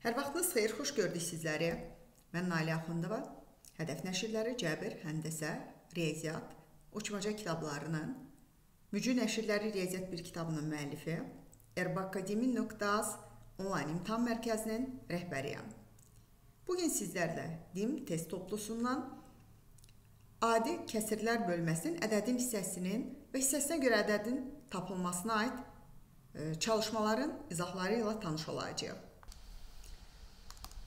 Hər vaxtınız xeyir, xoş gördük sizləri. Mən Nalə Axundova. Hədəf nəşrləri Cəbir, Həndəsə, Riyaziyyat, Uçmaca kitablarının Mücü nəşrləri Riyaziyyat bir kitabının müəllifi, erbakademi.az onlayn imtahan mərkəzinin rəhbəriyəm. Bu gün sizlərlə DİM test toplusundan adi kəsirlər bölməsinin ədədin hissəsinin və hissəsinə görə ədədin tapılmasına aid e, çalışmaların izahları ilə tanış olacağıq.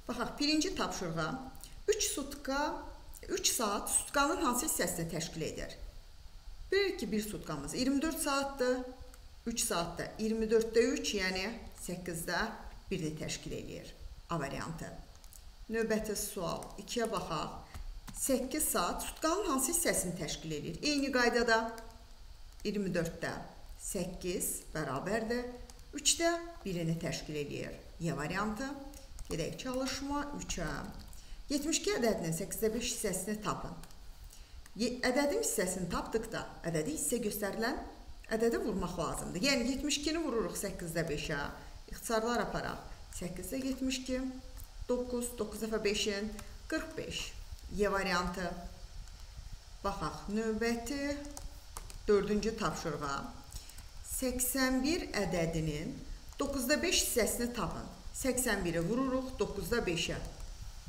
Baxaq, birinci tapşırığa 3 sutka 3 saat sutkanın hansı hissəsini təşkil edir? Bilirik ki, bir sutkamız 24 saatdır. 3 saatda 24-də 3, yəni 8-də 1-ni təşkil edir. A variantı. Növbəti sual 2-yə baxaq. 8 saat sutkanın hansı hissəsini təşkil edir? Eyni qaydada 24-də 8 bərabərdir. 3-də 1-ni təşkil edir. Y variantı. Gedək çalışma 3-ə. 72 ədədinin 8-də 5 hissəsini tapın. Ədədin hissəsini tapdıqda ədədi hissə göstərilən ədədə vurmaq lazımdır. Yəni 72-ni vururuq 8-də 5-ə. İxtisarlar aparaq. 8-də 72, 9, 9 dəfə 5-in 45. Y variantı. Baxaq, növbəti 4-cü tapşırığa. 81 ədədinin 9-da 5 hissəsini tapın. 81-i vururuq 9-da 5-ə.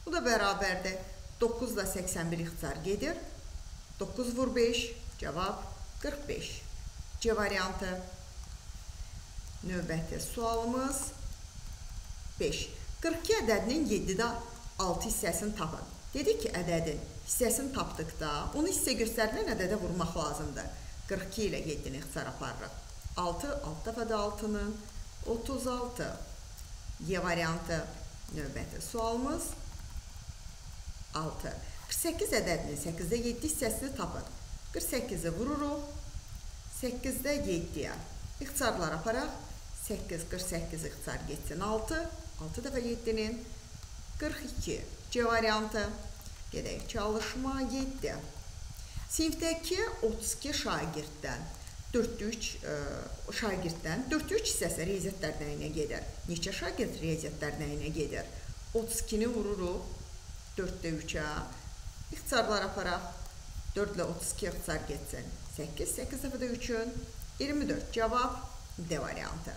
Bu da bərabərdir. 9 da 81 ixtisar gedir. 9 vur 5, cavab 45. C variantı. Növbəti sualımız 5. 42 ədədinin 7-də 6 hissəsini tapın. Dedik ki, ədədin hissəsini tapdıqda onu hissə göstərilən ədədə vurmaq lazımdır. 42 ilə 7-ni ixtisar aparırıq. 6, 6 dəfə də 6-nın 36. Y variantı növbəti sualımız 6. 48 ədədinin 8-də 7 hissəsini tapın. 48-i vururuq. 8-də 7-yə. İxtisarlar aparaq. 8, 48 ixtisar getsin 6. 6 dəfə 7-nin 42. C variantı. Gedək çalışma 7. Sinifdəki 32 şagirddən 4-3 e, şagirddən 4-3 hissəsi riyaziyyat dərnəyinə gedir. Neçə şagird riyaziyyat dərnəyinə gedir? 32-ni vururuq 4-də 3-ə. İxtisarlar aparaq. 4 ilə 32 ixtisar getsin. 8, 8 dəfə də 3-ün 24. Cavab D variantı.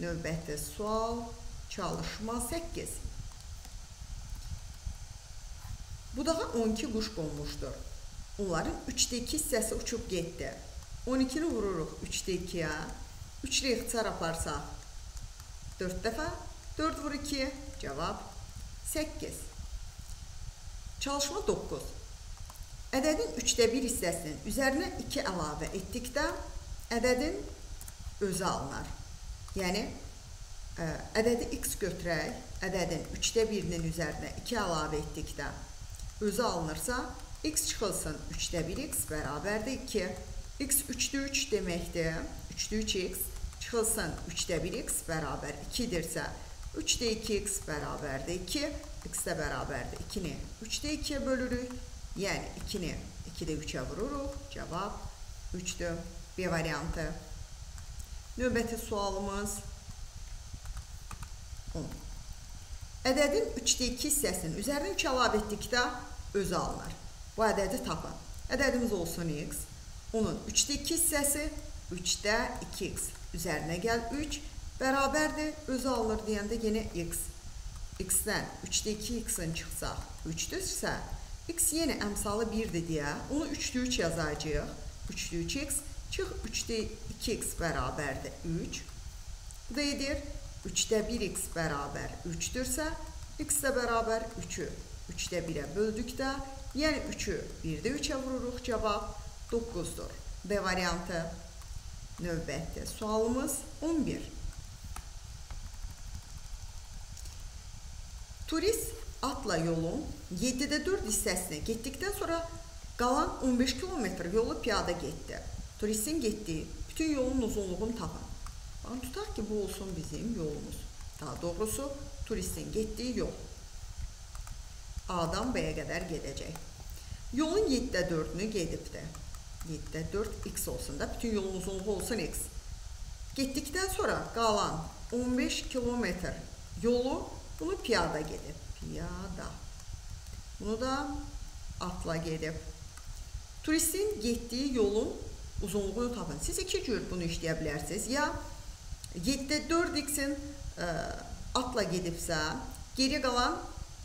Növbəti sual, çalışma 8. Budağa 12 quş qonmuşdur. Onların 3də 2 hissəsi uçub getdi. 12-ni vururuq 3-də 2-yə. 3 ilə ixtisar aparsaq 4 dəfə. 4 vur 2, cavab 8. Çalışma 9. Ədədin 3də 1 hissəsinin üzərinə 2 əlavə etdikdə ədədin özü alınır. Yəni, ə, ədədi x götürək, ədədin 3də 1-nin üzərinə 2 əlavə etdikdə özü alınırsa, x çıxılsın 3də 1x bərabərdir 2 x 3-də 3 deməkdir. 3-də 3x çıxılsın 3-də 1x bərabər 2-dirsə, 3-də 2x bərabərdir 2, x də bərabərdir 2-ni 3-də 2-yə bölürük. Yəni 2-ni 2-də 3-ə vururuq. Cavab 3-dür. B variantı. Növbəti sualımız 10. Ədədin 3-də 2 hissəsinin üzərinə 3 əlavə etdikdə özü alınır. Bu ədədi tapın. Ədədimiz olsun x. Onun 3-də 2 hissəsi 3-də 2x. Üzərinə gəl 3 bərabərdir. Özü alınır deyəndə yenə x. x-dən 3-də 2x-in çıxsaq 3-dürsə, x yenə əmsalı 1-dir deyə onu 3-də 3 yazacağıq. 3-də 3x çıx 3-də 2x bərabərdir 3. Bu da edir 3-də 1x bərabər 3-dürsə, x də bərabər 3-ü 3-də 1-ə böldükdə, yəni 3-ü 1-də 3-ə vururuq cavab 9-dur. B variantı növbəti sualımız 11. Turist atla yolun 7-də 4 hissəsini getdikdən sonra qalan 15 kilometr yolu piyada getdi. Turistin getdiyi bütün yolun uzunluğunu tapın. Baxın, tutaq ki, bu olsun bizim yolumuz. Daha doğrusu, turistin getdiyi yol. A-dan B-yə gedəcək. Yolun 7-də 4-ünü gedibdir. 7-də 4x olsun da, bütün yolun uzunluğu olsun x. Getdikdən sonra qalan 15 kilometr yolu Bunu piyada gedib. Piyada. Bunu da atla gedib. Turistin getdiyi yolun uzunluğunu tapın. Siz iki cür bunu işləyə bilərsiniz. Ya 7-də 4x-in e, atla gedibsə, geri qalan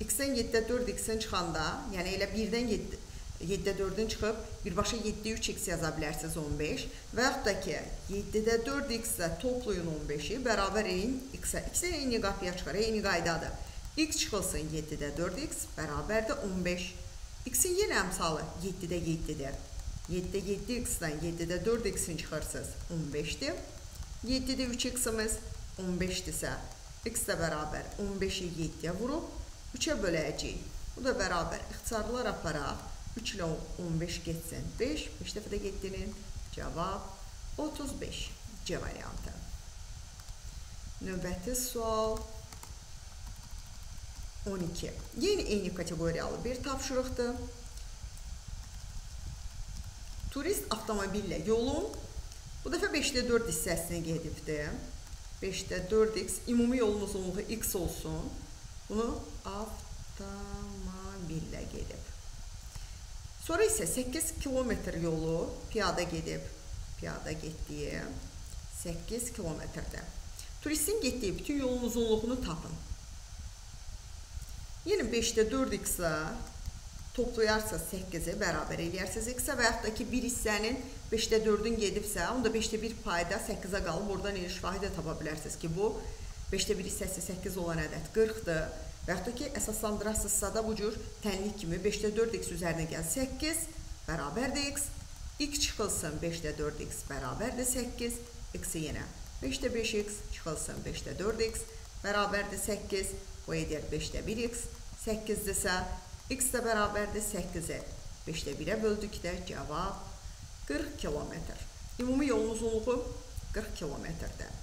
x-dən 7-də 4x-in çıxanda, yəni elə 1-dən 7 7-də 4-ün çıxıb birbaşa 7-də 3x yaza bilərsiniz 15 və yaxud da ki 7-də 4x-də toplayın 15-i bərabər eləyin x-ə. İkisi eyni qapıya çıxar, eyni qaydadır. x çıxılsın 7-də 4x bərabərdir 15. x-in yenə əmsalı 7-də 7-dir. 7-də 7x-dən 7-də 4x-in çıxırsınız 15-dir. 7-də 3x-imiz 15-dirsə x də bərabər 15-i 7-yə vurub 3-ə böləcəyik. Bu da bərabər ixtisarlar aparaq. 3 ilə 15 getsin 5, 5 dəfə də getdinin cavab 35 C variantı. Növbəti sual 12. Yeni eyni kateqoriyalı bir tapşırıqdır. Turist avtomobillə yolun bu dəfə 5-də 4 hissəsini gedibdir. 5-də 4x, ümumi yolun uzunluğu x olsun. Bunu avtomobillə gedib. Sonra isə 8 kilometr yolu piyada gedib, piyada getdiyi 8 kilometrdə. Turistin getdiyi bütün yolun uzunluğunu tapın. Yenə 5-də 4x-ə toplayarsa 8-i bərabər eləyərsiniz x-ə və yaxud da ki, bir hissənin 5-də 4-ün gedibsə, onda 5-də 1 payda 8-ə qalıb, oradan eniş vahidi tapa bilərsiniz ki, bu 5-də 1 hissəsi 8 olan ədəd 40-dır. Və yaxud da ki, əsaslandırasınızsa da bu cür tənlik kimi 5-də 4x üzərinə gəl 8 bərabərdir x. x çıxılsın 5-də 4x bərabərdir 8. x-i yenə 5-də 5x çıxılsın 5-də 4x bərabərdir 8. Bu edir 5-də 1x. 8-dirsə x də bərabərdir 8-ə. 5-də 1-ə böldükdə cavab 40 kilometr. Ümumi yolun uzunluğu 40 kilometrdir.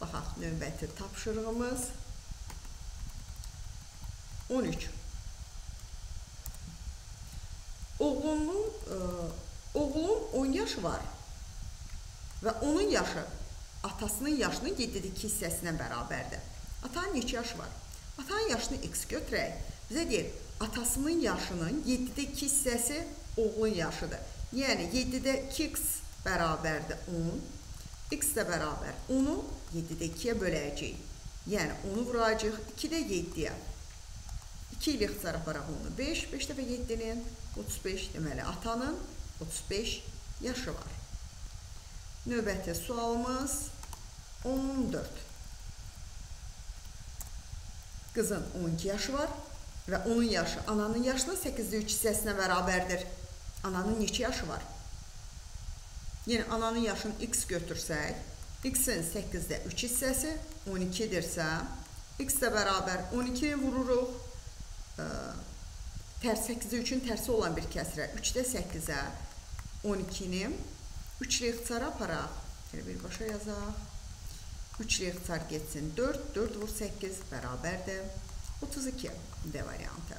Baxaq növbəti tapşırığımız 13. Oğlunun ə, e, oğlun 10 yaşı var və onun yaşı atasının yaşının 7-dəki hissəsinə bərabərdir. Atanın neçə yaşı var? Atanın yaşını x götürək. Bizə deyir, atasının yaşının 7-dəki hissəsi oğlun yaşıdır. Yəni 7-də 2x bərabərdir 10. x də bərabər 10-u 7-də 2-yə böləcəyik. Yəni 10-u vuracaq 2-də 7-yə. 2 ilə ixtisar aparaq onu 5, 5 dəfə 7-nin 35, deməli atanın 35 yaşı var. Növbəti sualımız 14. Qızın 12 yaşı var və onun yaşı ananın yaşının 8-də 3 hissəsinə bərabərdir. Ananın neçə yaşı var? Yəni ananın yaşını x götürsək, x-in 8-də 3 hissəsi 12-dirsə, x də bərabər 12-ni vururuq tərs 8-i 3-ün tərsi olan bir kəsrə 3-də 8-ə 12-ni 3 ilə ixtisara aparaq. Elə birbaşa yazaq. 3 ilə ixtisar getsin 4, 4 vur 8 bərabərdir 32 D variantı.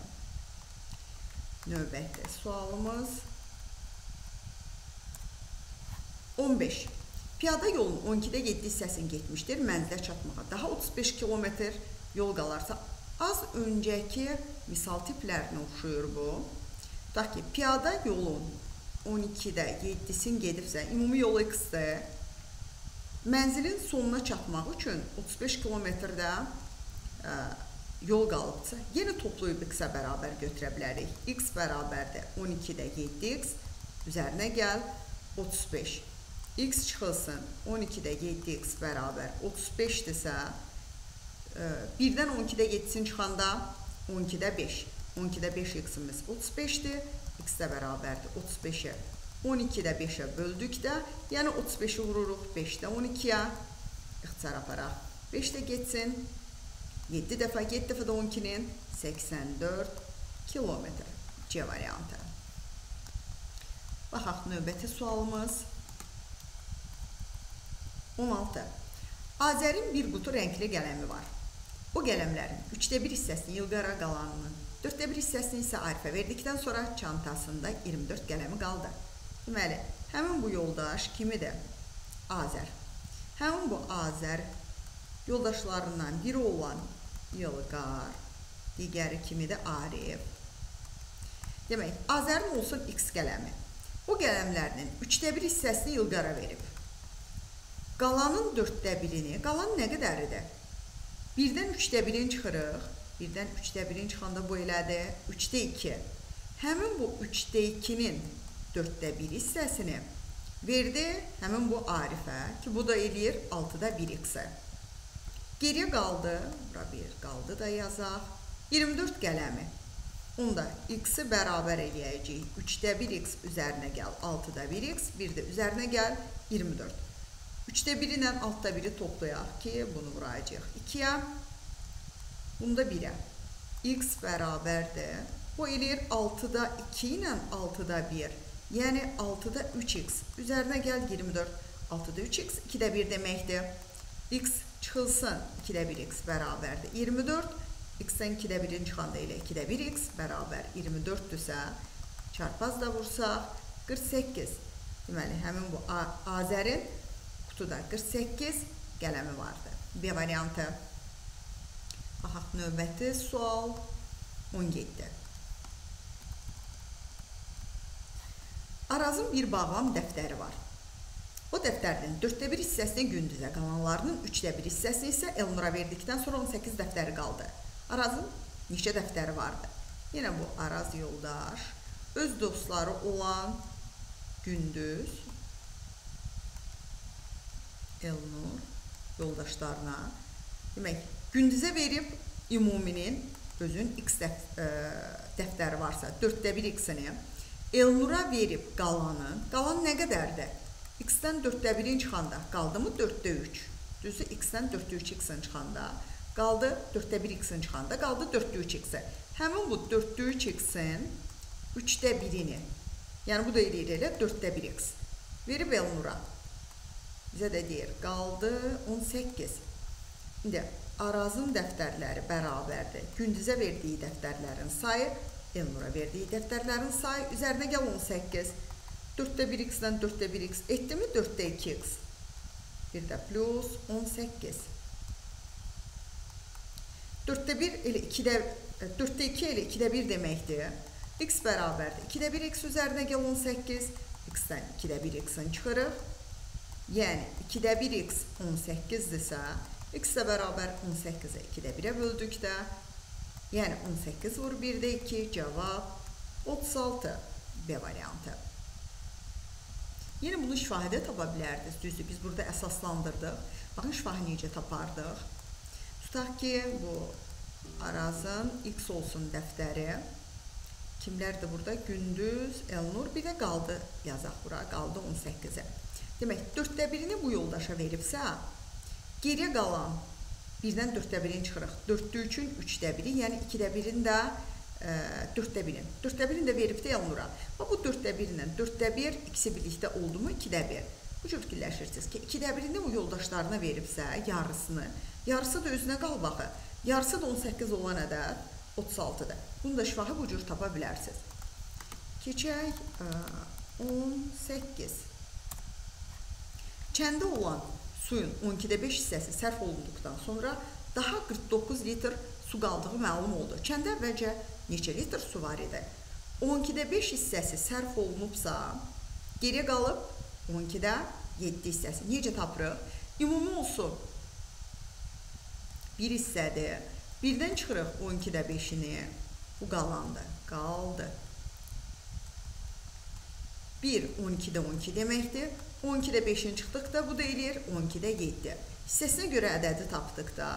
Növbəti sualımız 15. Piyada yolun 12-də 7 hissəsini getmişdir mənzilə çatmağa. Daha 35 kilometr yol qalarsa Az öncəki misal tiplərinə oxşuyur bu. Tutaq ki, piyada yolun 12-də 7-sin gedibsə, ümumi yol x-dir. Mənzilin sonuna çatmaq üçün 35 kilometrdə yol qalıbsa, yenə toplayıb x-ə bərabər götürə bilərik. x bərabərdir 12-də 7x, üzərinə gəl 35. x çıxılsın 12-də 7x bərabər 35-dirsə, 1-dən 12-də 7-sin çıxanda 12-də 5. 12-də 5 x-imiz 35-dir. x də bərabərdir 35-ə. 12-də 5-ə böldükdə, yəni 35-i vururuq 5-də 12-yə. İxtisar aparaq. 5 də getsin. 7 dəfə, 7 dəfə də 12-nin 84 kilometr. C variantı. Baxaq növbəti sualımız. 16. Azərin bir qutu rəngli qələmi var. Bu qələmlərin 3də 1 hissəsini Yılqara qalanının, 4də 1 hissəsini isə Arifə verdikdən sonra çantasında 24 qələmi qaldı. Deməli, həmin bu yoldaş kimidir? Azər. Həmin bu Azər yoldaşlarından biri olan İlqar. Digəri kimi də Arif. Demək, Azərin olsun X qələmi. Bu qələmlərinin 3də 1 hissəsini İlqara verib. Qalanın 4də 1-ini, qalan nə qədəridir? 1-dən 3də 1-in çıxırıq. 1-dən 3də 1-in çıxanda bu elədir 3də 2. Həmin bu 3də 2-nin 4də 1 hissəsini verdi həmin bu Arifə ki, bu da eləyir 6-da 1x-ə. Geriyə qaldı, bura 1 qaldı da yazaq. 24 qələmi. Onda x-i bərabər eləyəcəyik. 3-də 1x üzərinə gəl, 6-da 1x, 1 də üzərinə gəl, 24. 3-də 1 ilə 6-da 1-i toplayaq ki, bunu vuracaq 2-yə, bunda 1-ə. x bərabərdir. Bu eləyir 6-da 2 ilə 6-da 1. Yəni 6-da 3x. Üzərinə gəl 24. 6-da 3x 2-də 1 deməkdir. x çıxılsın 2-də 1x bərabərdir 24. x-dən 2-də 1-in çıxanda elə 2-də 1x bərabər 24-dürsə, çarpaz da vursaq 48. Deməli, həmin bu Azərin qutuda 48 qələmi vardı. B variantı. Baxaq, növbəti sual 17. Arazın bir bağlam dəftəri var. O dəftərinin 4də 1 hissəsini gündüzə, qalanlarının 3də 1 hissəsini isə Elnura verdikdən sonra 18 dəftəri qaldı. Arazın neçə dəftəri vardı? Yenə bu Araz yoldaş öz dostları olan Gündüz Elnur yoldaşlarına demək, gündüzə verib ümuminin özün x dəf ə, e, dəftəri varsa 4də 1 x-ini Elnura verib qalanı, qalan nə qədərdir? x-dən 4də 1-in çıxanda qaldımı 4də 3. Düzü x-dən 4də 3 x-in çıxanda qaldı 4də 1 x-in çıxanda qaldı 4də 3 x-i. Həmin bu 4də 3 x-in 3də 1-ini yəni bu da eləyir elə 4də 1 x verib Elnura. Bizə də deyir qaldı 18. İndi Arazın dəftərləri bərabərdir. Gündüzə verdiyi dəftərlərin sayı Elnura verdiyi dəftərlərin sayı üzərinə gəl 18. 4'te 1x'den 4'te 1x etti mi 4'te 2x. Bir de plus 18. 4'te 1 ile 2'de 4'te 2 ile 2'de 1 demekti. x beraberdi. 2'de 1x üzerine gel 18. x'ten 2'de 1x'in çıkarır. Yani 2'de 1x 18 ise x ile beraber 18'e 2'de 1'e böldük de yani 18 vur 1'de 2 cevap 36 B variantı. Yenə bunu şifahidə tapa bilərdiniz. Düzdür, biz burada əsaslandırdıq. Baxın şifahi necə tapardıq. Tutaq ki, bu Arazın X olsun dəftəri. Kimlərdir burada? Gündüz, Elnur, bir də qaldı yazaq bura, qaldı 18-ə. Demək, 4də birini bu yoldaşa veribsə, geriyə qalan 1-dən 4də birini çıxırıq. 4də 3-ün 3də biri, yəni 2də birin də 4də 1-in. 4də 1-in də veribdi Elnura. Və bu 4də 1 ilə 4də 1 ikisi birlikdə oldu mu 2də 1. Bu cür fikirləşirsiniz ki, 2də 1-ini bu yoldaşlarına veribsə, yarısını, yarısı da özünə qal baxı. Yarısı da 18 olan ədəd 36-dır. Bunu da şifahi bu cür tapa bilərsiniz. Keçək 18. Kəndə olan suyun 12-də 5 hissəsi sərf olunduqdan sonra daha 49 litr su qaldığı məlum oldu. Kəndə əvvəlcə neçə litr su var idi? 12-də 5 hissəsi sərf olunubsa, geriyə qalıb 12-də 7 hissəsi. Necə tapırıq? Ümumi olsun 1 hissədir. Birdən çıxırıq 12-də 5-ini. Bu qalandı. Qaldı. 1 12-də 12 deməkdir. 12-də 5-in çıxdıqda bu da eləyir 12-də 7. Hissəsinə görə ədədi tapdıqda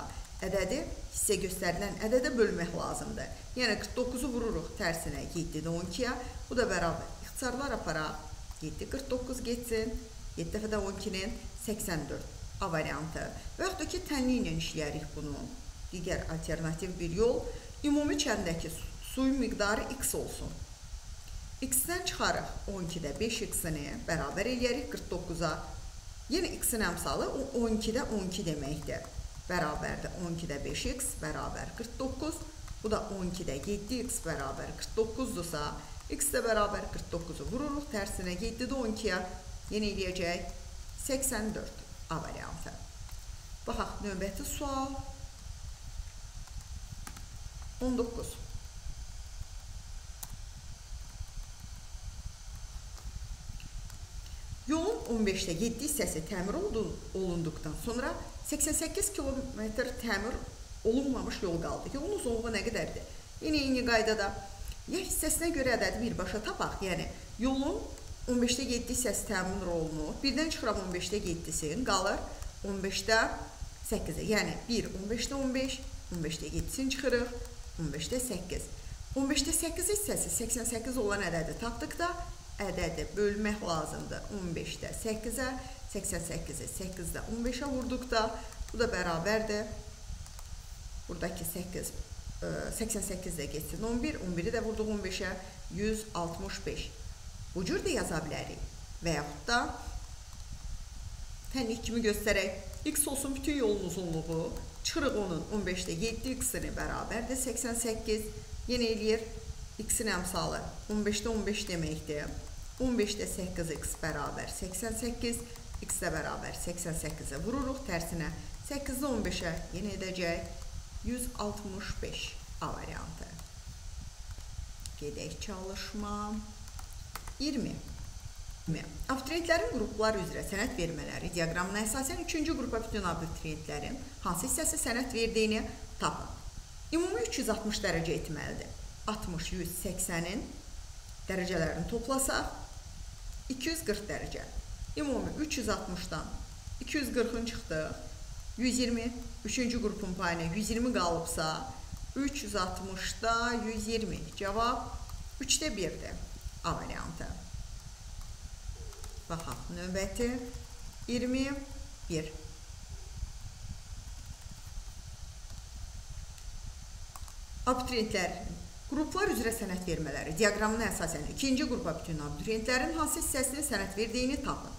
ədədi hissə göstərilən ədədə bölmək lazımdır. Yəni 49-u vururuq tərsinə 7-də 12-yə. Bu da bərabər. İxtisarlar aparaq. 7 49 getsin. 7 dəfə də 12-nin 84 A variantı. Və yaxud da ki, tənliklə işləyərik bunu. Digər alternativ bir yol ümumi kəndəki suyun miqdarı x olsun. X-dən çıxarıq 12-də 5x-ini bərabər eləyərik 49-a. Yəni x-in əmsalı 12-də 12 deməkdir bərabərdir 12-də 5x bərabər 49. Bu da 12-də 7x bərabər 49-dursa, x də bərabər 49-u vururuq tərsinə 7-də 12-yə yenə eləyəcək 84 A variantı. Baxaq, növbəti sual 19. Yolun 15-də 7 hissəsi təmir olunduqdan sonra 88 kilometr təmir olunmamış yol qaldı. Yolun uzunluğu nə qədərdir? Yenə eyni qaydada ya hissəsinə görə ədədi birbaşa tapaq. Yəni yolun 15-də 7 hissəsi təmin olunur. Birdən çıxıram 15-də 7-sin, qalır 15-də 8-ə. Yəni 1 15-də 15, 15-də 7-sini çıxırıq, 15-də 8. 15-də 8 hissəsi 88 olan ədədi tapdıqda ədədi bölmək lazımdır. 15-də 8-ə, 88-i 8-də 15-ə vurduqda bu da bərabərdir. Buradakı 8 88-də getsin 11, 11-i də vurduq 15-ə 165. Bu cür də yaza bilərik. Və yaxud da tənlik kimi göstərək x olsun bütün yolun uzunluğu. Çıxırıq onun 15-də 7 x-ini bərabərdir 88. Yenə eləyir x-in əmsalı 15-də 15 deməkdir. 15-də 8x bərabər 88, x də bərabər 88-ə vururuq tərsinə. 8-də 15-ə yenə edəcək 165 A variantı. Gedək çalışma. 20. Abituriyentlərin qruplar üzrə sənəd vermələri diaqramına əsasən 3-cü qrupa bütün abituriyentlərin hansı hissəsi sənəd verdiyini tapın. Ümumi 360 dərəcə etməlidir. 60, 100, 80-in dərəcələrini toplasaq 240 dərəcə. Ümumi 360-dan 240-ın çıxdıq. 120, 3-cü qrupun payına 120 qalıbsa, 360-da 120. Cavab 3-də 1-dir. A variantı. Baxaq, növbəti 21. Abituriyentlər qruplar üzrə sənəd vermələri diaqramına əsasən ikinci qrupa bütün abituriyentlərin hansı hissəsini sənəd verdiyini tapın.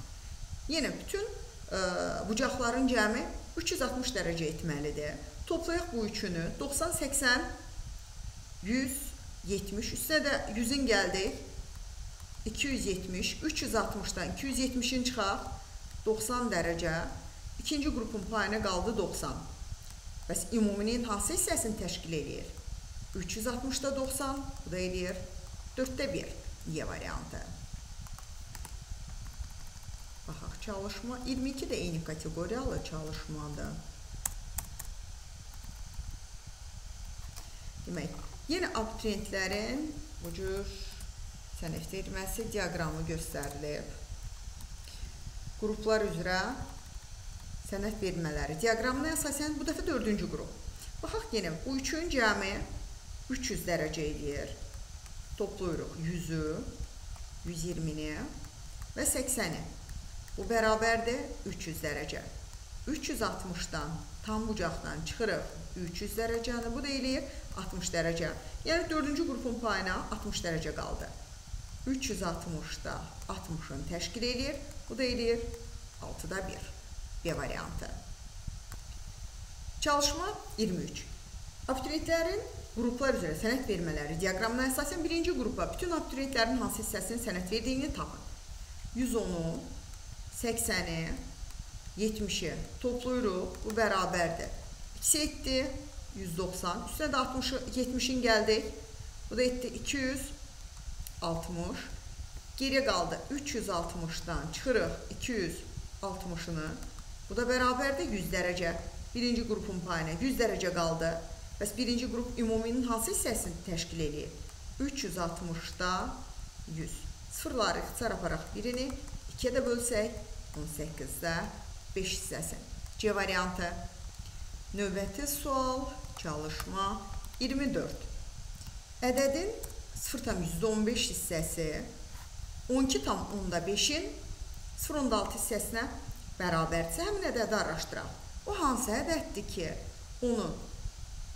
Yenə bütün ə, e, bucaqların cəmi 360 dərəcə etməlidir. Toplayaq bu üçünü. 90, 80, 100, 70. Üstünə də 100-ün gəldik. 270, 360-dan 270-in çıxaq, 90 dərəcə. İkinci qrupun payına qaldı 90. Bəs ümuminin hansı hissəsini təşkil edir? 360-da 90, bu da eləyir 4-də 1 Y variantı. Baxaq, çalışma 22 də eyni kateqoriyalı çalışmadır. Demək, yenə abituriyentlərin bu cür sənəd verilməsi diaqramı göstərilib. Qruplar üzrə sənəd verilmələri diaqramına əsasən bu dəfə 4-cü qrup. Baxaq yenə bu üçün cəmi 300 dərəcə eləyir. Toplayırıq 100-ü, 120-ni və 80-i. Bu bərabərdir 300 dərəcə. 360-dan tam bucaqdan çıxırıq 300 dərəcəni, bu da eləyir 60 dərəcə. Yəni 4-cü qrupun payına 60 dərəcə qaldı. 360-da 60-ın təşkil edir. Bu da edir 6-da 1. B variantı. Çalışma 23. Abituriyentlərin qruplar üzrə sənəd vermələri diaqramına əsasən birinci qrupa bütün abituriyentlərin hansı hissəsinin sənəd verdiyini tapın. 110-u, 80-i, 70-i toplayırıq. Bu bərabərdir. 2 etdi 190. Üstünə də 60-ı, 70-in gəldik. Bu da etdi 200. 60. Geriyə qaldı 360-dan çıxırıq 260-ını. Bu da bərabərdir 100 dərəcə. Birinci qrupun payına 100 dərəcə qaldı. Bəs birinci qrup ümuminin hansı hissəsini təşkil edir? 360-da 100. Sıfırları ixtisar aparaq birini 2-yə də bölsək 18-də 5 hissəsi. C variantı. Növbəti sual, çalışma 24. Ədədin 0,15 hissəsi 12,5-in 0,6 hissəsinə bərabərdirsə, həmin ədədi araşdıraq. O hansı ədəddir ki, onun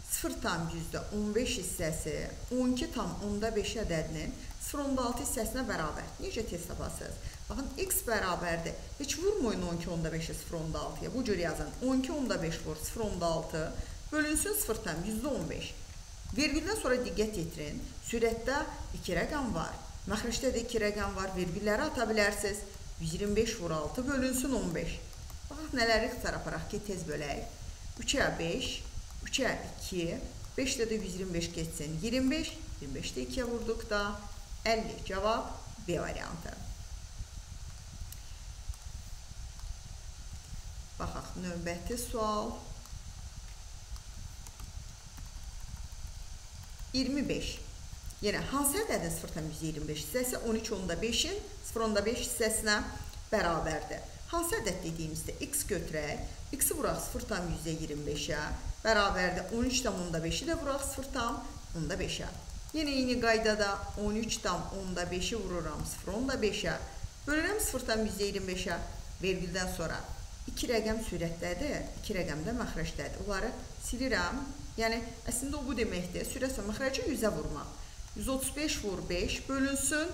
0,15 hissəsi 12,5 ədədinin 0,6 hissəsinə bərabər. Necə tez tapasınız? Baxın, x bərabərdir. Heç vurmayın 12,5-i 0,6-ya. Bu cür yazın. 12,5 vur 0,6 bölünsün 0,15. Vergüldən sonra diqqət yetirin. Sürətdə 2 rəqəm var. Məxrəcdə də 2 rəqəm var. Vergülləri ata bilərsiniz. 125 vur 6 bölünsün 15. Baxaq nələri ixtisar aparaq ki, tez bölək. 3-ə 5, 3-ə 2, 5-də də 125 getsin. 25, 25-də 2-yə vurduqda 50. Cavab B variantı. Baxaq, növbəti sual. 25. Yenə hansı ədədin 0,125 hissəsi 12.5-in 0.5 hissəsinə bərabərdir? Hansı ədəd dediyimizdə x götürək, x-i vuraq 0,125-ə, bərabərdir 13,5-i də vuraq 0,5-ə. Yenə eyni qaydada 13,5-i vururam 0,5-ə, bölürəm 0,125-ə, vergüldən sonra 2 rəqəm sürətdədir, 2 rəqəm də məxrəcdədir. Onları silirəm. Yəni, əslində o bu deməkdir, sürət və məxrəci 100-ə vurmaq. 135 vur 5 bölünsün,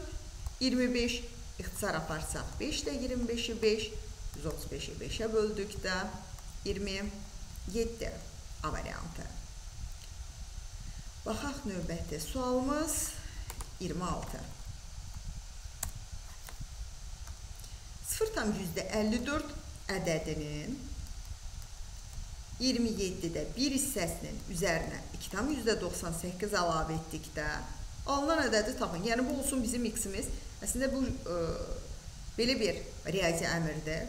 25 ixtisar aparsaq 5 də 25-i 5, 135-i 5-ə böldükdə 27 A variantı. Baxaq növbəti sualımız 26. 0,54 ədədinin 27-də 1 hissəsinin üzərinə 2,98 əlavə etdikdə alınan ədədi tapın. Yəni bu olsun bizim x-imiz. Əslində bu ə, belə bir riyazi əmrdir.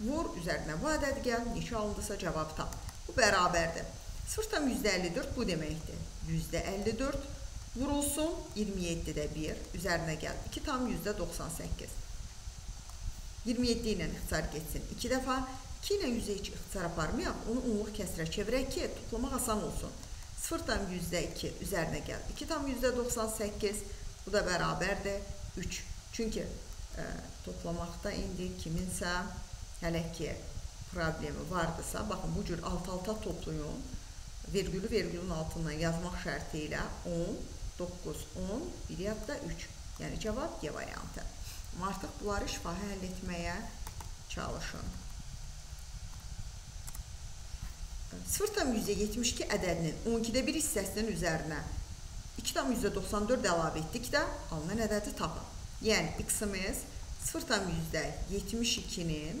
Vur üzərinə bu ədəd gəl, neçə alındısa cavab tap. Bu bərabərdir. 0,54 bu deməkdir. %54 vurulsun 27-də 1 üzərinə gəl. 2,98. 27 ilə ixtisar getsin 2 dəfə. 2 ilə 100-ə heç ixtisar aparmayaq, onu onluq kəsrə çevirək ki, toplamaq asan olsun. 0,2 üzərinə gəl. 2,98 bu da bərabərdir 3. Çünki ə, e, toplamaqda indi kiminsə hələ ki problemi vardısa, baxın bu cür alt-alta toplayın. Vergülü vergülün altından yazmaq şərti ilə 10, 9, 10, bir yadda 3. Yəni cavab G variantı. Amma artıq bunları şifahi həll etməyə çalışın. 0,72 ədədinin 12-də 1 hissəsinin üzərinə 2,94 əlavə etdikdə alınan ədədi tapın. Yəni, x-imiz 0,72-nin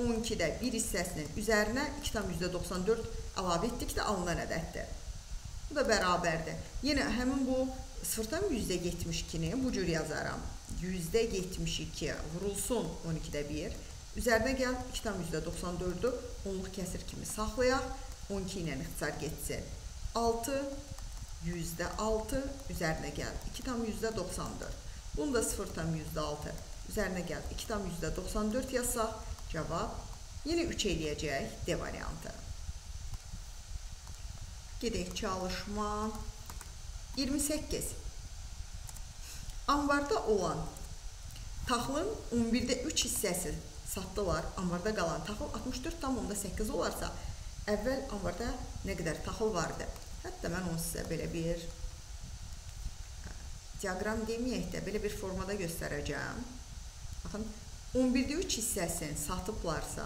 12-də 1 hissəsinin üzərinə 2,94 əlavə etdikdə alınan ədəddir. Bu da bərabərdir. Yenə həmin bu 0,72-ni bu cür yazaram. %72 vurulsun 12-də 1. Üzərinə gəl 2,94-ü onluq kəsir kimi saxlayaq. 12 ilə ixtisar getsin. 6 %6 üzərinə gəl 2,94. Bunu da 0,6 üzərinə gəl 2,94 yazsaq cavab yenə 3 eləyəcək D variantı. Gedək çalışma 28. Anbarda olan taxılın 11-də 3 hissəsi satdılar. Anbarda qalan taxıl 64,8 olarsa, əvvəl anbarda nə qədər taxıl vardı? Hətta mən onu sizə belə bir diaqram deməyək də, belə bir formada göstərəcəm. Baxın, 11-də 3 hissəsini satıblarsa,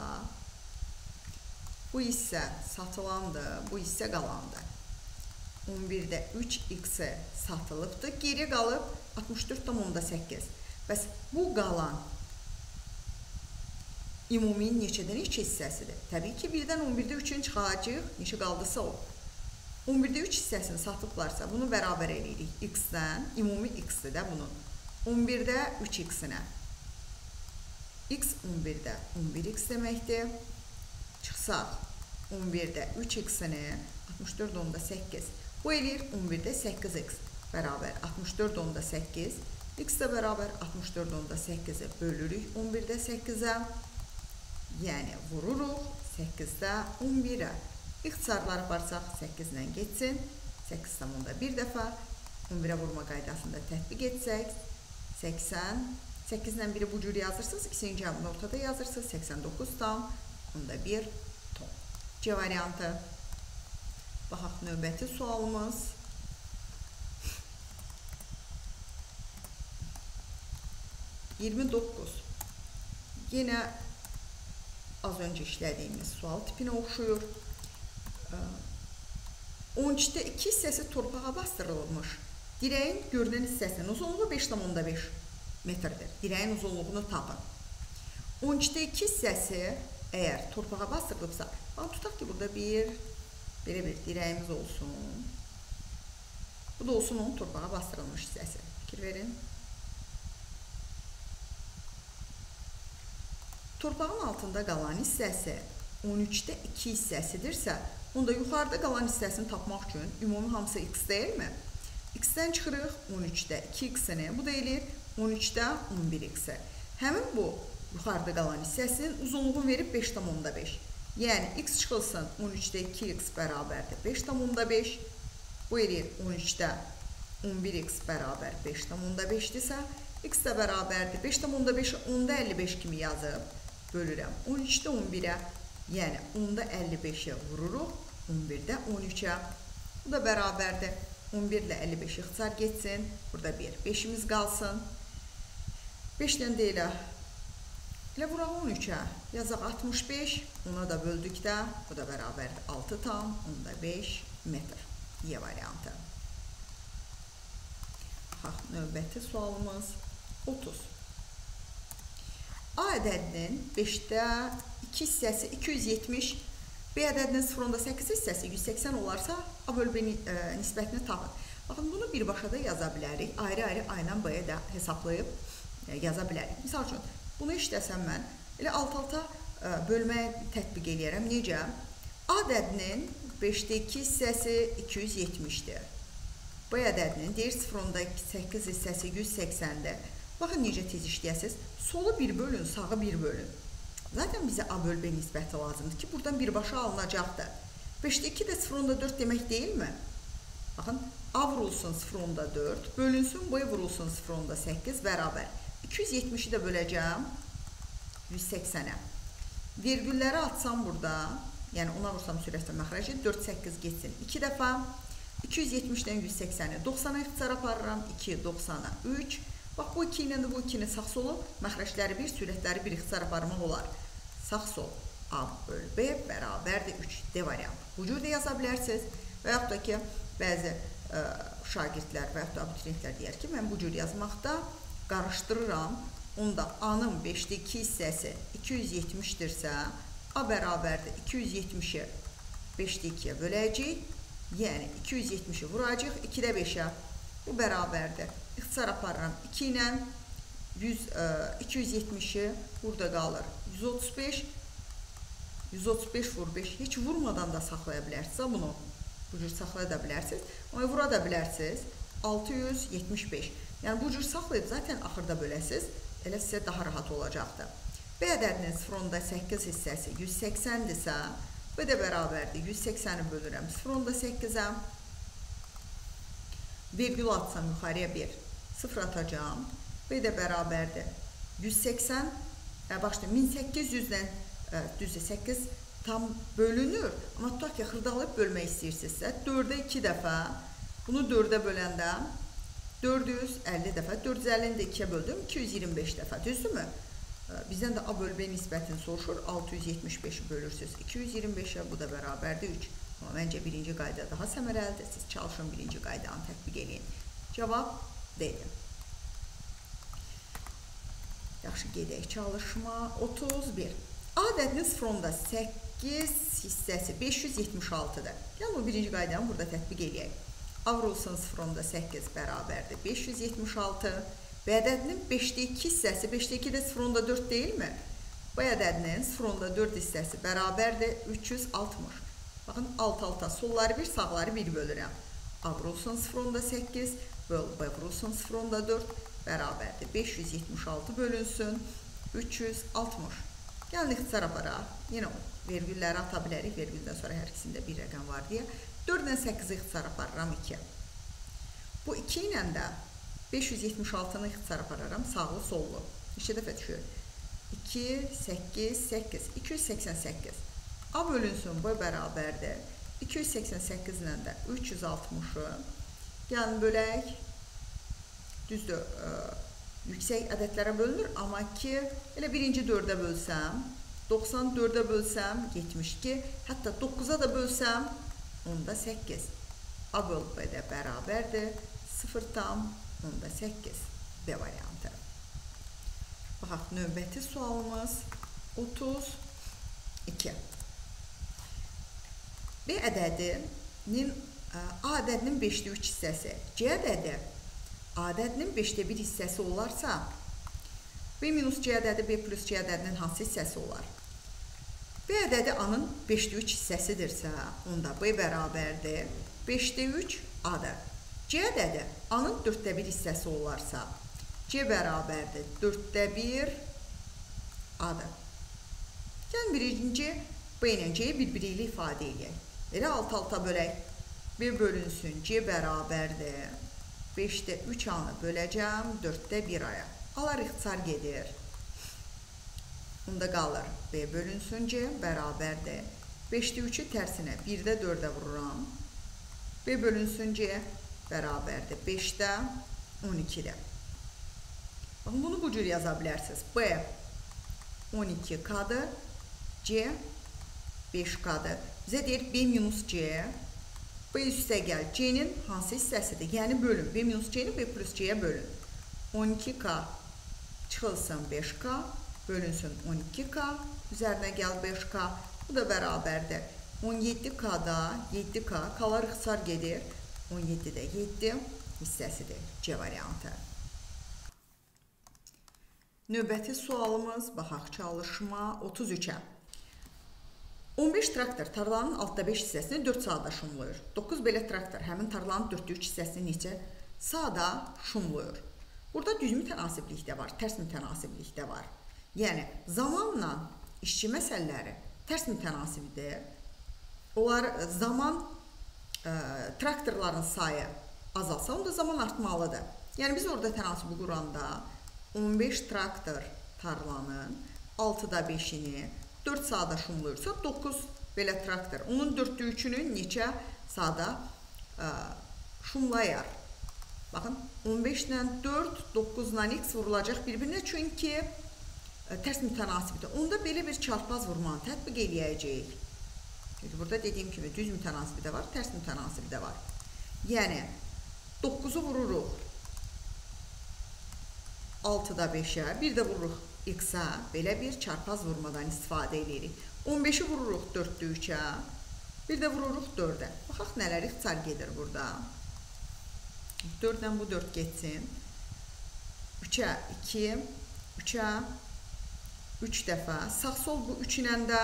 bu hissə satılandır, bu hissə qalandır. 11-də 3x satılıbdır. Geri qalıb 64,8. Bəs bu qalan ümumi neçədən neçə hissəsidir? Təbii ki, 1-dən 11-də 3-ün çıxacaq, neçə qaldısa o. 11-də 3 hissəsini satıblarsa, bunu bərabər eləyirik x-dən, ümumi x-dir də bunun. 11-də 3x-inə. X 11-də 11x deməkdir. Çıxsaq, 11-də 3x-ini 64,8 Bu eləyir 11-də 8x bərabər 64 onda 8. x də bərabər 64 onda 8-ə bölürük 11-də 8-ə. Yəni vururuq 8-də 11-ə. İxtisarları aparsaq 8 ilə getsin. 8 tamında bir dəfə 11-ə vurma qaydasında tətbiq etsək 80 8 ilə 1-i bu cür yazırsınız. İkisinin cavabını ortada yazırsınız. 89 tam. Onda 1 ton. C variantı. Baxaq növbəti sualımız. Iyirmi doqquz. Yenə az öncə işlədiyimiz sual tipinə oxşuyur. 13-də 2 hissəsi torpağa bastırılmış. Dirəyin görünən hissəsinin uzunluğu 5,5 metrdir. Dirəyin uzunluğunu tapın. 13-də 2 hissəsi əgər torpağa bastırılıbsa, tutaq ki, burada bir Belə bir dirəyimiz olsun. Bu da olsun onun torpağa bastırılmış hissəsi. Fikir verin. Torpağın altında qalan hissəsi 13-də 2 hissəsidirsə, onda yuxarıda qalan hissəsini tapmaq üçün ümumi hamısı x deyilmi? x-dən çıxırıq 13-də 2x-ni, bu da eləyir 13-də 11x-i. Həmin bu yuxarıda qalan hissəsinin uzunluğunu verib 5,5. Yəni x çıxılsın 13-də 2x bərabərdir 5,5. Bu eləyir 13-də 11x bərabər 5,5-dirsə, x də bərabərdir 5,5-i 10-da 55 kimi yazıb bölürəm. 13-də 11-ə, yəni 10-da 55-ə vururuq, 11-də 13-ə. Bu da bərabərdir. 11 ilə 55 ixtisar getsin. Burada 1. 5-imiz qalsın. 5-dən deyilə. Elə vuraq 13-ə. Yazaq 65. Ona da böldükdə bu da bərabərdir. 6 tam, onda 5 metr. Y variantı. Bax, növbəti sualımız 30. A ədədinin 5-də 2 hissəsi 270, B ədədinin 0.8 hissəsi 180 olarsa, A bölü B e, nisbətini tapın. Baxın, bunu birbaşa da yaza bilərik. Ayrı-ayrı A ilə B-yə də hesablayıb yaza bilərik. Misal üçün, bunu işləsəm mən, elə alt-alta e, bölməyə tətbiq eləyərəm. Necə? A ədədinin 5-də 2 hissəsi 270-dir. B ədədinin deyir 0.8 hissəsi 180-dir. Baxın necə tez işləyəsiniz. Solu bir bölün, sağı bir bölün. Zaten bizə A bölü B nisbəti lazımdır ki, buradan birbaşa alınacaqdır. 5-də 2 də 0.4 demək deyilmi? Baxın, A vurulsun 0.4, bölünsün, B vurulsun 0.8 bərabər. 270-i də böləcəm 180-ə. Vergülləri atsam burada, yəni ona vursam sürətlə məxrəci 4-8 getsin. 2 dəfə 270-dən 180-i 90-a ixtisar aparıram, 2, 90-a 3, Bax, bu 2 ilə də bu 2-ni sağ solu məxrəcləri 1, sürətləri 1 ixtisar aparmaq olar. Sağ sol A bölü B bərabərdir 3. D variantı. Bu cür də yaza bilərsiniz. Və yaxud da ki, bəzi ə, şagirdlər və yaxud da abituriyentlər deyər ki, mən bu cür yazmaqda qarışdırıram. Onda A-nın 5-də 2 hissəsi 270-dirsə, A bərabərdir 270-i 5-də 2-yə böləcəyik. Yəni 270-i vuracaq 2-də 5-ə. Bu bərabərdir. İxtisar aparıram 2 ilə 100, 270-i burada qalır. 135 135 vur 5. Heç vurmadan da saxlaya bilərsiniz bunu. Bu cür saxlaya da bilərsiniz. Amma vura da bilərsiniz. 675. Yəni bu cür saxlayıb zaten axırda böləsiniz. Elə sizə daha rahat olacaqdır. B ədədinin 0.8 hissəsi 180-dirsə, B də bərabərdir. 180-i bölürəm 0.8-ə. Vergül atsam yuxarıya 1. 0 atacağım. B də bərabərdir. 180, ə, başda 1800-dən düzdür 8 tam bölünür. Amma tutaq ki, xırdalayıb bölmək istəyirsinizsə, 4-ə 2 dəfə bunu 4-ə böləndə 450 dəfə, 450-ni də 2-yə böldüm, 225 dəfə, düzdürmü? Bizdən də A bölü B nisbətini soruşur, 675-i bölürsünüz 225-ə, bu da bərabərdir 3. Amma məncə birinci qayda daha səmərəlidir. Siz çalışın birinci qaydanı tətbiq edin. Cavab D-dir. Yaxşı, gedək çalışma. 31. A ədədinin sıfırında 8 hissəsi 576-dır. Yəni, bu birinci qaydanı burada tətbiq edək. A vurulsun sıfırında 8 bərabərdir. 576. B ədədinin 5-də 2 hissəsi 5-də 2 də sıfırında 4 deyilmi? B ədədinin sıfırında 4 hissəsi bərabərdir 360. Baxın, alt-alta solları 1, sağları 1 bölürəm. A vurulsun 0.8 böl B vurulsun 0.4 bərabərdir. 576 bölünsün 360. Gəlin ixtisar aparaq. Yenə vergülləri ata bilərik. Vergüldən sonra hər ikisində bir rəqəm var deyə. 4 ilə 8-i ixtisar aparıram 2. Bu 2 ilə də 576-nı ixtisar apararam sağlı sollu. İşə dəfə düşür. 2, 8, 8, 288. A bölünsün B bərabərdir. 288 ilə də 360-ı gəlin bölək. Düzdür, ə, yüksək ədədlərə bölünür, amma ki, elə birinci 4-ə bölsəm, 94-ə bölsəm 72, hətta 9-a da bölsəm, onda 8. A böl B də bərabərdir. 0 tam, onda 8. B variantı. Baxaq, növbəti sualımız 32. B ədədinin A ədədinin 5-də 3 hissəsi C ədədi A ədədinin 5-də 1 hissəsi olarsa B minus C ədədi B plus C ədədinin hansı hissəsi olar? B ədədi A-nın 5-də 3 hissəsidirsə, onda B bərabərdir 5-də 3 A-dır. C ədədi A-nın 4-də 1 hissəsi olarsa, C bərabərdir 4-də 1 A-dır. Gəlin birinci B ilə C-yi bir-biri ilə ifadə edək. Elə alt-alta bölək. B bölünsün C bərabərdir. 5-də 3 A-nı böləcəm 4-də 1 A-ya. Alar ixtisar gedir. Bunda qalır. B bölünsün C bərabərdir. 5-də 3-ü tərsinə 1-də 4-ə vururam. B bölünsün C bərabərdir. 5-də 12-də. Baxın, bunu bu cür yaza bilərsiniz. B 12K-dır. C 5K-dır. Bizə deyir B minus C. B üstə gəl. C-nin hansı hissəsidir? Yəni bölün. B minus C-ni B plus C-yə bölün. 12K çıxılsın 5K bölünsün 12K, üzərinə gəl 5K, bu da bərabərdir. 17K-da 7K, kalar ixtisar gedir. 17-də 7 hissəsidir C variantı. Növbəti sualımız, baxaq çalışma 33-ə. 15 traktor tarlanın altda 5 hissəsini 4 saata şumlayır. 9 belə traktor həmin tarlanın 4-də 3 hissəsini neçə saata şumlayır? Burada düz mütənasiblik də var, tərs mütənasiblik də var. Yəni zamanla işçi məsələləri tərs mütənasibdir. Onlar zaman ə, e, traktorların sayı azalsa, onda zaman artmalıdır. Yəni biz orada tənasibi quranda 15 traktor tarlanın 6-da 5-ini 4 saata şumlayırsa 9 belə traktor. Onun 4-də 3-ünü neçə saata ə, e, şumlayar? Baxın, 15 ilə 4, 9 ilə x vurulacaq bir-birinə, çünki e, tərs mütənasibdir. Onda belə bir çarpaz vurmanı tətbiq eləyəcəyik. Çünki burada dediyim kimi düz mütənasibi də var, tərs mütənasibi də var. Yəni 9-u vururuq 6-da 5-ə, bir də vururuq x-ə, belə bir çarpaz vurmadan istifadə edirik. 15-i vururuq 4-də 3-ə, bir də vururuq 4-ə. Baxaq nələr ixtisar gedir burada. 4-dən bu 4 getsin. 3-ə 2, 3-ə 3 dəfə. Sağ-sol bu 3 ilə də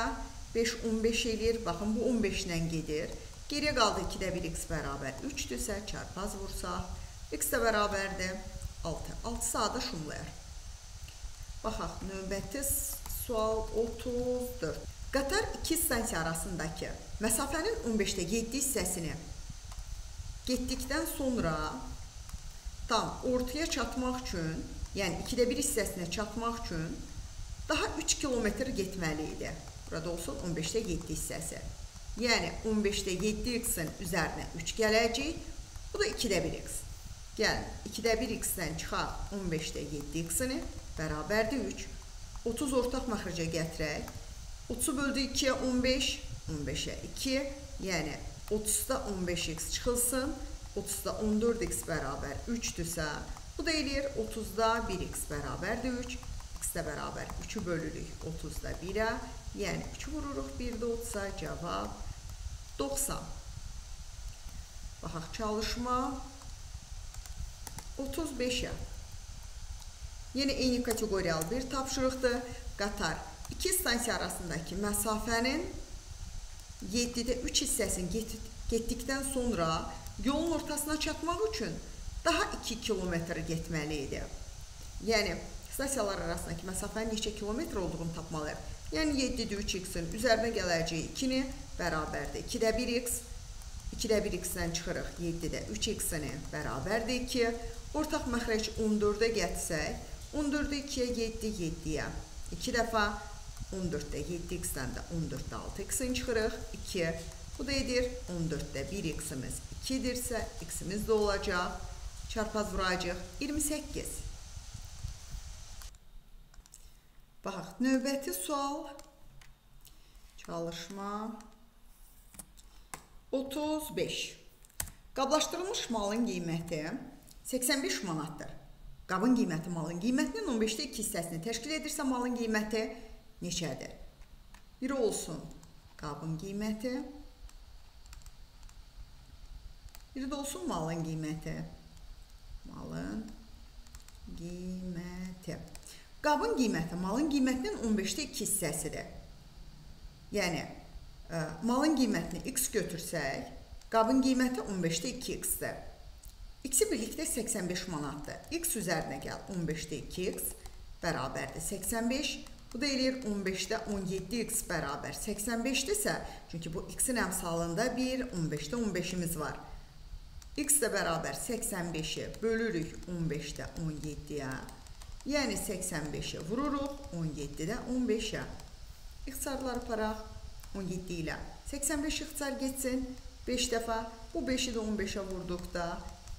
5, 15 eləyir. Baxın, bu 15 ilə gedir. Geriyə qaldı 2-də 1 x bərabər 3-dürsə, çarpaz vursaq, x də bərabərdir 6. 6 saata şumlayar. Baxaq, növbəti sual 34. Qatar iki stansiya arasındakı məsafənin 15-də 7 hissəsini getdikdən sonra tam ortaya çatmaq üçün, yəni 2də 1 hissəsinə çatmaq üçün daha 3 kilometr getməli idi. Burada olsun 15-də 7 hissəsi. Yəni 15-də 7x-in üzərinə 3 gələcək. Bu da 2də 1x. Gəlin, 2də 1x-dən çıxaq 15-də 7x-ini bərabərdir 3. 30 ortaq məxricə gətirək. 30 böldü 2-yə 15, 15-ə 2, yəni 30-da 15x çıxılsın. 30-da 14x bərabər 3-dürsə, bu da eləyir 30-da 1x bərabərdir 3, x də bərabər 3-ü bölürük 30-da 1-ə, yəni 3 vururuq 1-də 30-a, cavab 90. Baxaq çalışma 35-ə. Yenə eyni kateqoriyal bir tapşırıqdır. Qatar iki stansiya arasındakı məsafənin 7-də 3 hissəsini getdikdən sonra yolun ortasına çatmaq üçün daha 2 kilometr getməli idi. Yəni, stasiyalar arasındakı məsafənin neçə kilometr olduğunu tapmalıyıq. Yəni, 7-də 3x-in üzərinə gələcəyi 2-ni bərabərdir. 2-də 1x, 2-də 1x-dən çıxırıq 7-də 3x-ini bərabərdir 2. Ortaq məxrəc 14-də gətsək, 14-də 2-yə 7, 7-yə. 2 dəfə 14-də 7x-dən də 14-də 6x-in çıxırıq 2. Bu da edir 14-də 1x-imiz 2-dirsə, x-imiz də olacaq. Çarpaz vuracaq 28. Baxaq, növbəti sual. Çalışma 35. Qablaşdırılmış malın qiyməti 85 manatdır. Qabın qiyməti malın qiymətinin 15-də 2 hissəsini təşkil edirsə, malın qiyməti neçədir? Biri olsun qabın qiyməti Biri də olsun malın qiyməti. Malın qiyməti. Qabın qiyməti malın qiymətinin 15-də 2 hissəsidir. Yəni ə, e, malın qiymətini x götürsək, qabın qiyməti 15-də 2x-dir. X-i birlikdə 85 manatdır. X üzərinə gəl 15-də 2x bərabərdir 85. Bu da eləyir 15-də 17x bərabər 85-dirsə, çünki bu x-in əmsalında 1, 15-də 15-imiz var. x də bərabər 85-i bölürük 15-də 17-yə. Yəni 85-i vururuq 17-də 15-ə. İxtisarlar aparaq 17 ilə. 85 ixtisar getsin 5 dəfə. Bu 5-i də 15-ə vurduqda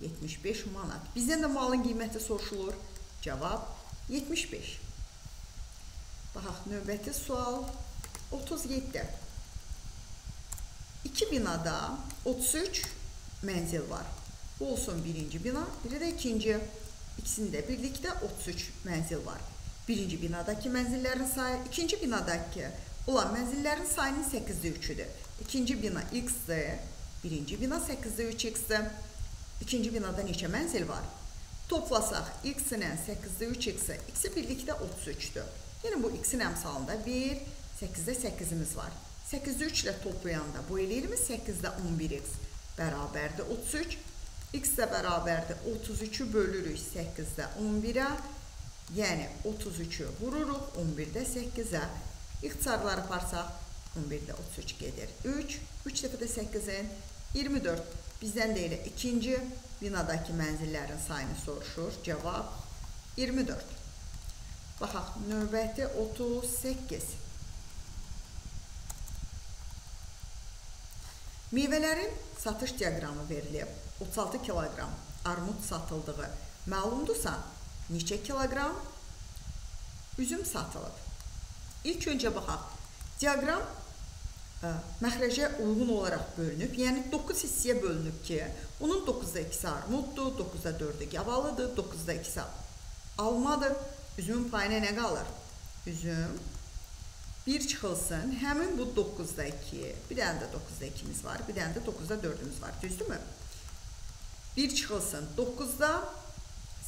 75 manat. Bizdən də malın qiyməti soruşulur. Cavab 75. Baxaq, növbəti sual 37. İki binada 33 mənzil var. Bu olsun birinci bina, biri də ikinci. İkisində birlikdə 33 mənzil var. Birinci binadakı mənzillərin sayı, ikinci binadakı olan mənzillərin sayının 8-də 3-üdür. İkinci bina x-dir, birinci bina 8-də 3x-dir. İkinci binada neçə mənzil var? Toplasaq, x-ilə 8-də 3x-i, x-i birlikdə 33-dür. Yəni bu x-in əmsalında 1, 8-də 8-imiz var. 8-də 3 ilə toplayanda bu eləyirmi? 8-də 11x bərabərdir 33. X də bərabərdir 33-ü bölürük 8-də 11-ə. Yəni 33-ü vururuq 11-də 8-ə. İxtisarları aparsaq 11-də 33 gedir. 3, 3 dəfə də 8-in 24. Bizdən də elə ikinci binadakı mənzillərin sayını soruşur. Cavab 24. Baxaq, növbəti 38. Meyvələrin satış diaqramı verilib. 36 kiloqram armud satıldığı məlumdursa, neçə kiloqram üzüm satılıb? İlk öncə baxaq. Diaqram ə, məxrəcə uyğun olaraq bölünüb, yəni 9 hissəyə bölünüb ki, onun 9-da 2-si armuddur, 9-da 4-ü gavalıdır, 9-da 2-si almadır. Üzümün payına nə qalır? Üzüm 1 çıxılsın. Həmin bu 9-da 2, bir dənə də 9-da 2-miz var, bir dənə də 9-da 4-ümüz var. Düzdürmü? 1 çıxılsın. 9-da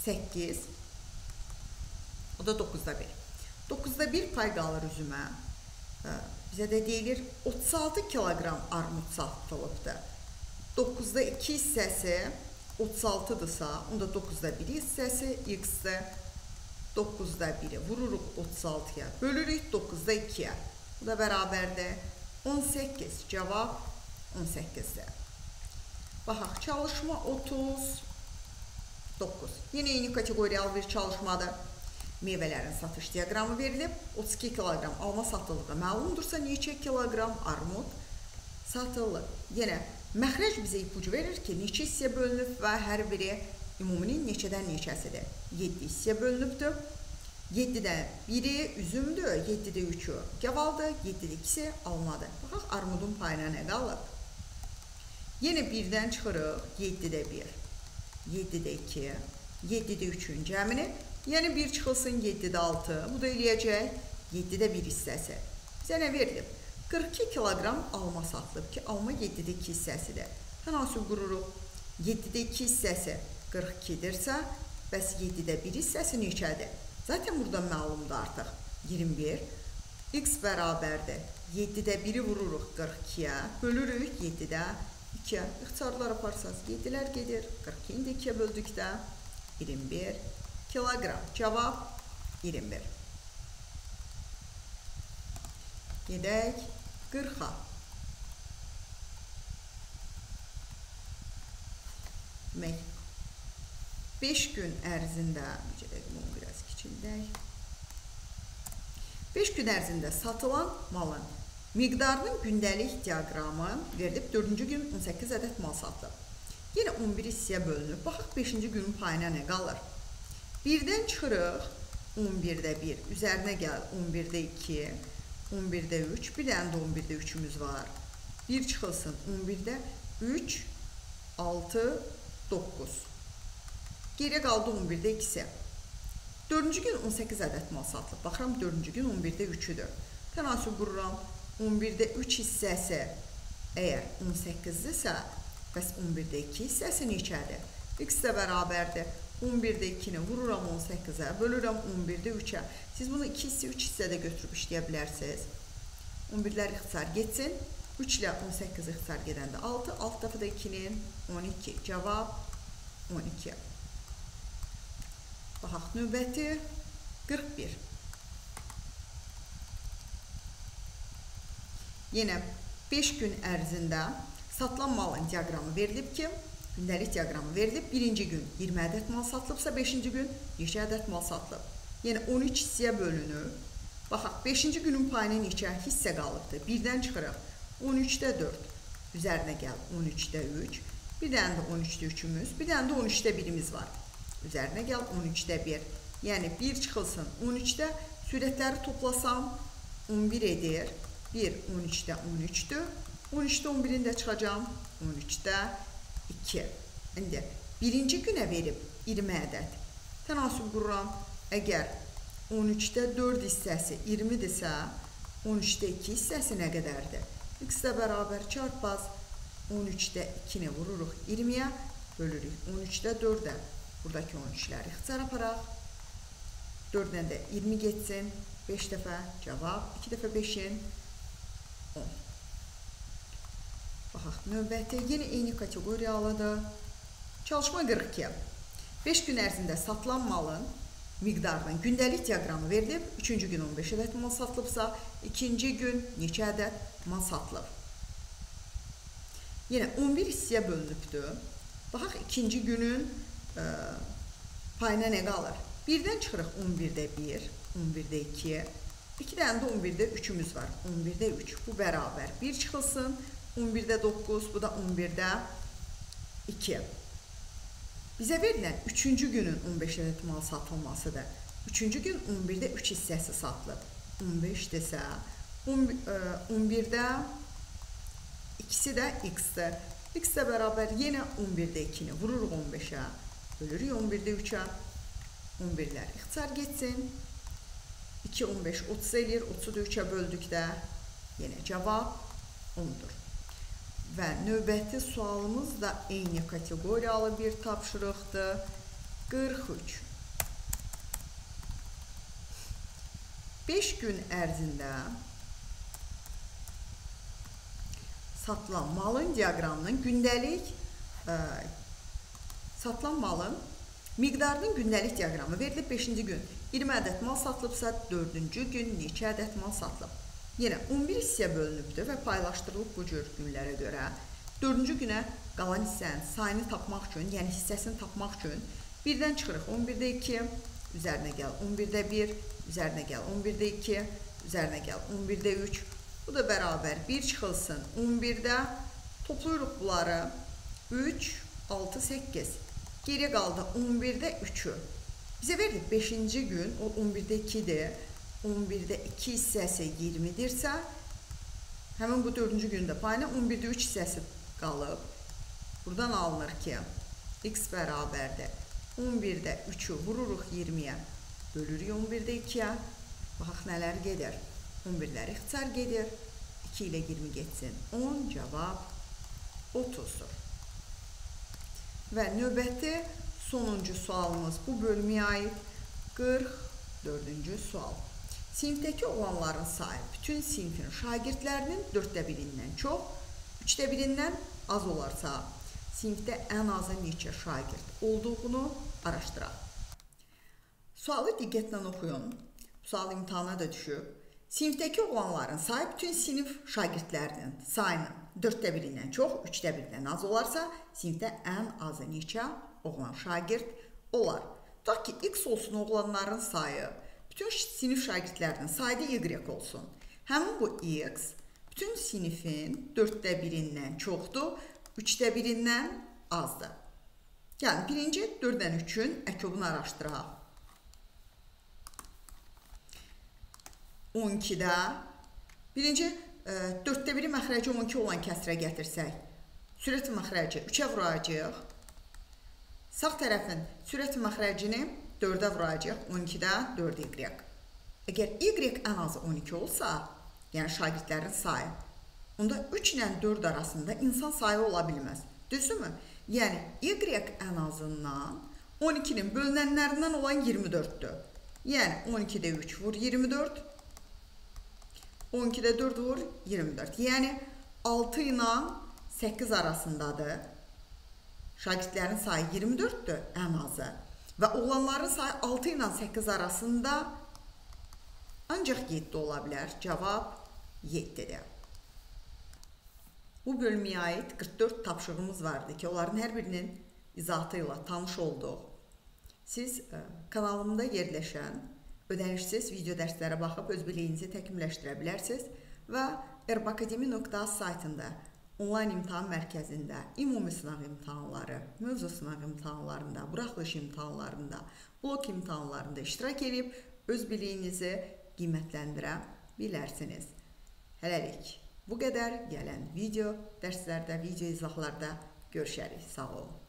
8, o da 9-da 1. 9-da 1 pay qalır üzümə. Bizə də deyilir 36 kiloqram armud satılıbdır. 9-da 2 hissəsi 36-dırsa, onda 9-da 1 hissəsi x-dir. 9-da 1-i vururuq 36-ya, bölürük 9-da 2-yə. Bu da bərabərdir 18. Cavab 18-dir. Baxaq, çalışma 39. Yine eyni kateqoriyalı bir çalışmadır. Meyvələrin satış diaqramı verilib. 32 kiloqram alma satıldığı məlumdursa, neçə kiloqram armud satılır. Yenə məxrəc bizə ipucu verir ki, neçə hissəyə bölünüb və hər biri ümuminin neçədən neçəsidir? 7 hissəyə bölünübdür. 7-də 1-i üzümdür, 7-də 3-ü gavaldır, 7-də 2-si almadır. Baxaq, armudun payına nə qalıb? Yenə 1-dən çıxırıq, 7-də 1, 7-də 2, 7-də 3-ün cəmini. Yəni 1 çıxılsın 7-də 6, bu da eləyəcək 7-də 1 hissəsi. Bizə nə verilib? 42 kiloqram alma satılıb ki, alma 7-də 2 hissəsidir. Tənasüb qururuq. 7-də 2 hissəsi 42-dirsə, bəs 7-də 1 hissəsi neçədir? Zaten burada məlumdur artıq. 21 x bərabərdir. 7-də 1-i vururuq 42-yə, bölürük 7-də 2-yə. İxtisarlar aparsaz 7-lər gedir. 42-ni də 2-yə böldükdə 21 kiloqram. Cavab 21. Gedək 40-a. 5 gün ərzində, necə dəqiq onu biraz kiçildək. 5 gün ərzində satılan malın miqdarının gündəlik diaqramı verilib 4-cü gün 18 ədəd mal satılıb. Yenə 11 hissəyə bölünüb. Baxaq 5-ci günün payına nə qalır? 1-dən çıxırıq 11-də 1, üzərinə gəl 11-də 2, 11-də 3, bir dənə də 11-də 3-ümüz var. 1 çıxılsın 11-də 3, 6, 9. Geriyə qaldı 11-də 2-si. 4-cü gün 18 ədəd mal satılıb. Baxıram 4-cü gün 11-də 3-üdür. Tənasüb qururam. 11-də 3 hissəsi əgər 18-dirsə, Bəs 11-də 2 hissəsi neçədir? X də bərabərdir. 11-də 2-ni vururam 18-ə, bölürəm 11-də 3-ə. Siz bunu 2 hissə, 3 hissədə götürüb işləyə bilərsiniz. 11-lər ixtisar getsin. 3 ilə 18 ixtisar gedəndə 6, 6 dəfə də 2-nin 12. Cavab 12. Baxaq, növbəti 41. Yenə 5 gün ərzində satılan malın diaqramı verilib ki, gündəlik diaqramı verilib. Birinci gün 20 ədəd mal satılıbsa, 5-ci gün neçə ədəd mal satılıb? Yəni 13 hissəyə bölünür. Baxaq, 5-ci günün payına neçə hissə qalıbdır? 1-dən çıxırıq. 13-də 4. Üzərinə gəl 13-də 3. Bir dənə də 13-də 3-ümüz, bir dənə də 13-də 1-imiz var. Üzərinə gəl 13-də 1. Yəni 1 çıxılsın 13-də, sürətləri toplasam 11 edir. 1 13-də 13-dür. 13-də 11-in də çıxacam. 13-də 2. İndi birinci günə verib 20 ədəd. Tənasüb qururam. Əgər 13-də 4 hissəsi 20-dirsə, 13-də 2 hissəsi nə qədərdir? X-də bərabər çarpaz 13-də 2-ni vururuq 20-yə, bölürük 13-də 4-ə. Buradakı 13-ləri ixtisar aparaq. 4-dən də 20 getsin. 5 dəfə cavab, 2 dəfə 5-in 10. Baxaq, növbəti yenə eyni kateqoriyalıdır. Çalışma 42. 5 gün ərzində satılan malın miqdarının gündəlik diaqramı verilib. 3-cü gün 15 ədəd mal satılıbsa, 2-ci gün neçə ədəd mal satılıb? Yenə 11 hissəyə bölünübdür. Baxaq, ikinci günün ə, e, payına nə qalır? 1-dən çıxırıq 11-də 1, 11-də 2, 2 dənə də 11-də 3-ümüz var. 11-də 3. Bu bərabər 1 çıxılsın. 11-də 9, bu da 11-də 2. Bizə verilən 3-cü günün 15 ədəd mal satılmasıdır. 3-cü gün 11-də 3 hissəsi satılıb. 15 desə, 11-də ikisi də x-dir. x də bərabər yenə 11-də 2-ni vururuq 15-ə, bölürük 11-də 3-ə. 11-lər ixtisar getsin. 2, 15, 30 eləyir. 30-u 3-ə böldükdə yenə cavab 10-dur. Və növbəti sualımız da eyni kateqoriyalı bir tapşırıqdır. 43. 5 gün ərzində satılan malın diaqramının gündəlik ə, e, satılan malın miqdarının gündəlik diaqramı verilib 5-ci gün 20 ədəd mal satılıbsa, 4-cü gün neçə ədəd mal satılıb? Yenə 11 hissəyə bölünübdür və paylaşdırılıb bu cür günlərə görə. 4-cü günə qalan hissənin sayını tapmaq üçün, yəni hissəsini tapmaq üçün 1-dən çıxırıq 11-də 2, üzərinə gəl 11-də 1, üzərinə gəl 11-də 2, üzərinə gəl 11-də 3. Bu da bərabər 1 çıxılsın 11-də. Toplayırıq bunları. 3, 6, 8. Geriyə qaldı 11-də 3-ü. Bizə verilib 5-ci gün, o 11-də 2-dir. 11-də 2 hissəsi 20-dirsə, həmin bu 4-cü gündə payına 11-də 3 hissəsi qalıb. Buradan alınır ki, x bərabərdir. 11-də 3-ü vururuq 20-yə, bölürük 11-də 2-yə. Baxaq, nələr gedir? 11-lər ixtisar gedir. 2 ilə 20 getsin. 10 cavab 30-dur. Və növbəti Sonuncu sualımız bu bölməyə aid 44-cü sual. Sinifdəki oğlanların sayı bütün sinifin şagirdlərinin 4də birindən çox, 3də birindən az olarsa, sinifdə ən azı neçə şagird olduğunu araşdıraq. Sualı diqqətlə oxuyun. Sual imtahana da düşüb. Sinifdəki oğlanların sayı bütün sinif şagirdlərinin sayının 4də birindən çox, 3də birindən az olarsa, sinifdə ən azı neçə oğlan şagird olar. Tutaq ki, x olsun oğlanların sayı, bütün sinif şagirdlərinin sayı da y olsun. Həmin bu x bütün sinifin 4də birindən çoxdur, 3də birindən azdır. Yəni, birinci 4-dən 3-ün əkobunu araşdıraq. 12-də birinci 4də e, biri məxrəci 12 olan kəsrə gətirsək, sürət məxrəci 3-ə vuracaq. Sağ tərəfin sürət məxrəcini 4-ə vuracaq, 12-də 4y. Əgər y ən azı 12 olsa, yəni şagirdlərin sayı, onda 3 ilə 4 arasında insan sayı ola bilməz. Düzdürmü? Yəni y ən azından 12-nin bölünənlərindən olan 24-dür. Yəni 12-də 3 vur 24. 12-də 4 vur 24. Yəni 6 ilə 8 arasındadır. Şagirdlərin sayı 24-dür ən azı. Və olanların sayı 6 ilə 8 arasında ancaq 7 ola bilər. Cavab 7-dir. Bu bölməyə aid 44 tapşırığımız vardı ki, onların hər birinin izahatı ilə tanış olduq. Siz e, kanalımda yerləşən ödənişsiz video dərslərə baxıb öz biliyinizi təkmilləşdirə bilərsiniz və erbakademi.az saytında onlayn imtahan mərkəzində ümumi sınaq imtahanları, mövzu sınaq imtahanlarında, buraxılış imtahanlarında, blok imtahanlarında iştirak edib öz biliyinizi qiymətləndirə bilərsiniz. Hələlik bu qədər gələn video dərslərdə, video izahlarda görüşərik. Sağ olun.